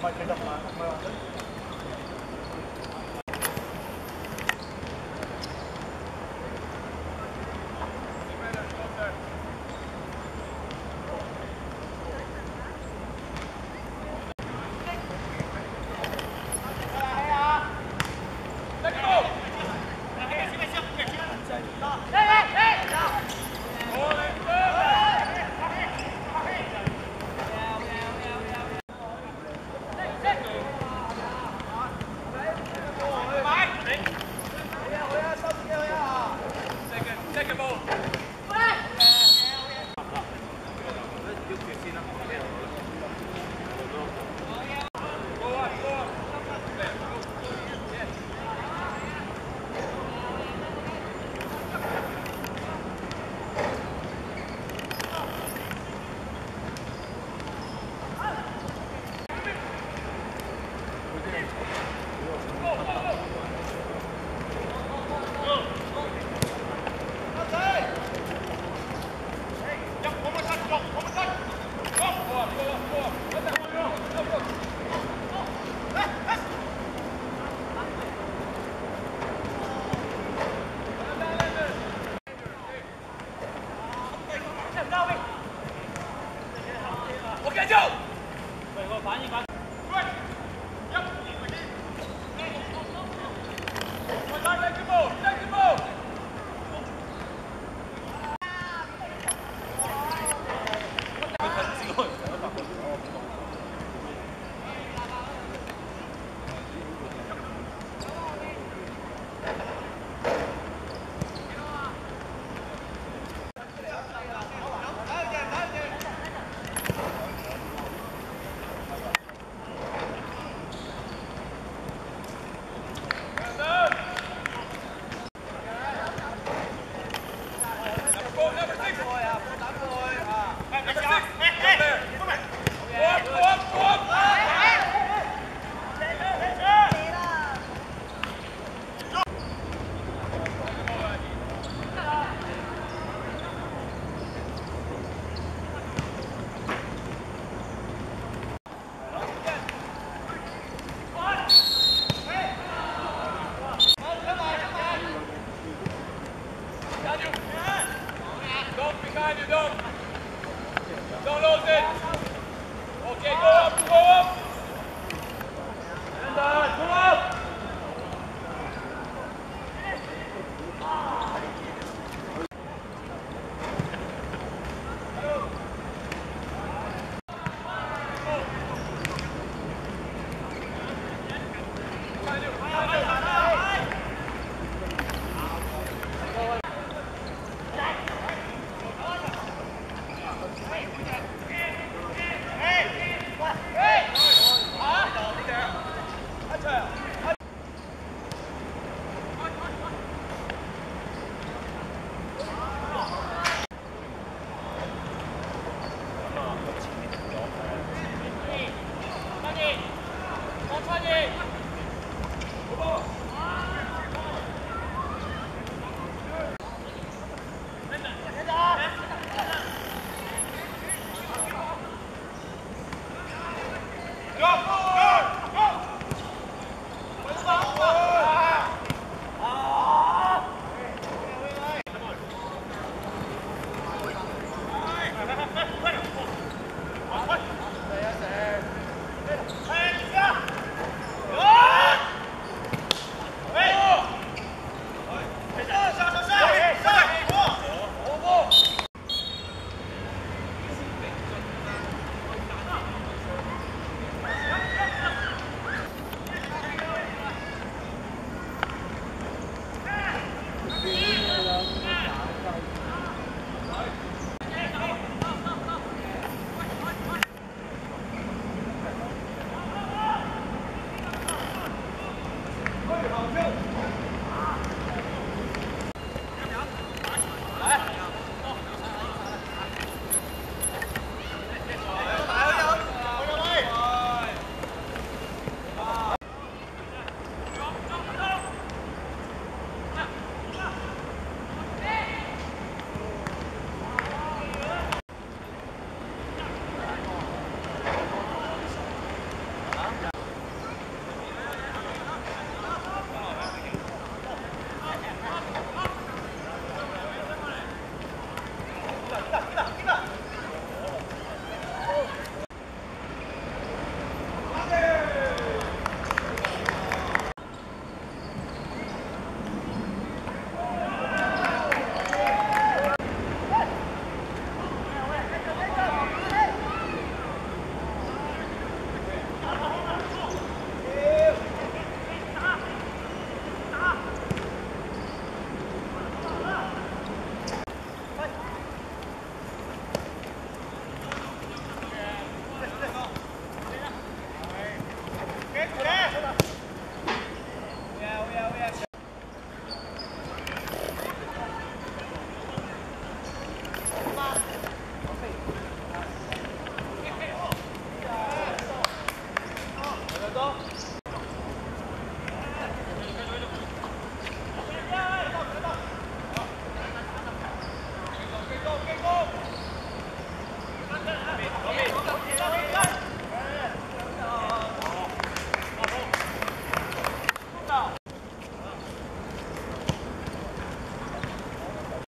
往前走嘛往前走どうぞ。 있어?